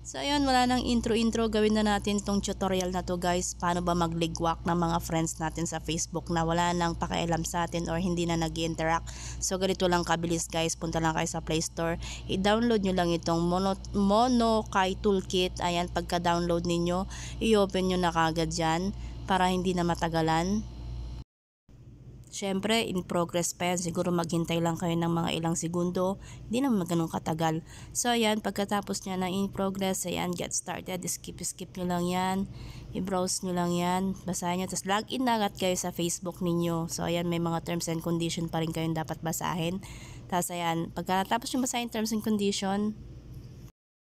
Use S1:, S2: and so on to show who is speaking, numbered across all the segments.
S1: So ayun, wala nang intro-intro. Gawin na natin tong tutorial na to guys. Paano ba magligwak ng mga friends natin sa Facebook na wala nang pakialam sa atin or hindi na nag interact So ganito lang kabilis guys. Punta lang kayo sa Play Store. I-download nyo lang itong Mono, Monokai Toolkit. Ayan, pagka-download ninyo, i-open nyo na kagad dyan para hindi na matagalan. Siyempre, in progress pa yan. Siguro maghintay lang kayo ng mga ilang segundo. Hindi naman ganun katagal. So, ayan, pagkatapos niya na in progress, ayan, get started. Skip-skip nyo lang yan. I-browse nyo lang yan. Basahin nyo. Tapos, login na agad kayo sa Facebook ninyo. So, ayan, may mga terms and condition pa rin kayong dapat basahin. Tapos, ayan, pagkatapos nyo basahin terms and condition,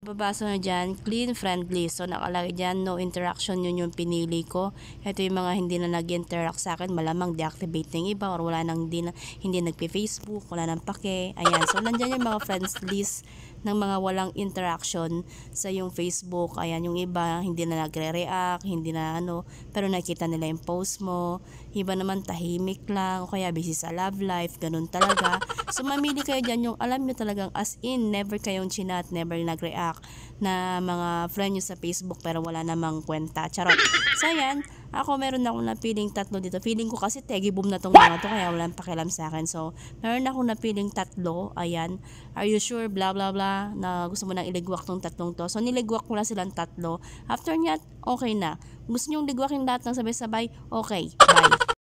S1: Babasa na dyan, clean friendly. So nakalagay dyan, no interaction yun yung pinili ko. Ito yung mga hindi na nag-interact sa akin, malamang deactivate yung iba or wala nang hindi, na, hindi nagpe-Facebook, wala nang pake. Ayan, so nandyan yung mga friends list ng mga walang interaction sa yung Facebook. Ayan, yung iba hindi na nagre-react, hindi na ano, pero nakita nila yung post mo. Iba naman tahimik lang, o kaya busy sa love life, ganun talaga. So mamili kayo dyan yung alam nyo talagang as in, never kayong chinat, never nag-react na mga friend nyo sa Facebook pero wala namang kwenta. Charot. So, ayan. Ako meron akong napiling tatlo dito. Feeling ko kasi tegi boom na tong mga to kaya walang pakialam sa akin. So, meron akong napiling tatlo. Ayan. Are you sure? Blah, blah, blah. Na gusto mo nang iligwak tong tatlong to. So, niligwak ko lang silang tatlo. After niya, okay na. Gusto nyo ligwakin lahat ng sabay-sabay? Okay. Bye.